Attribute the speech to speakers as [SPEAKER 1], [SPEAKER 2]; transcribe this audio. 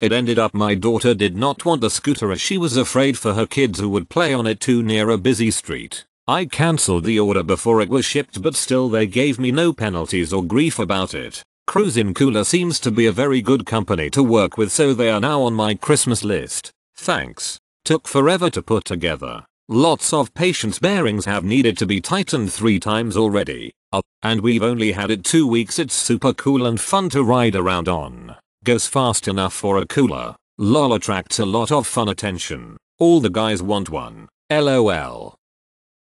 [SPEAKER 1] It ended up my daughter did not want the scooter as she was afraid for her kids who would play on it too near a busy street. I cancelled the order before it was shipped but still they gave me no penalties or grief about it. Cruzin Cooler seems to be a very good company to work with so they are now on my Christmas list. Thanks. Took forever to put together. Lots of patience bearings have needed to be tightened three times already. Uh, and we've only had it two weeks it's super cool and fun to ride around on. Goes fast enough for a cooler. LOL attracts a lot of fun attention. All the guys want one. LOL.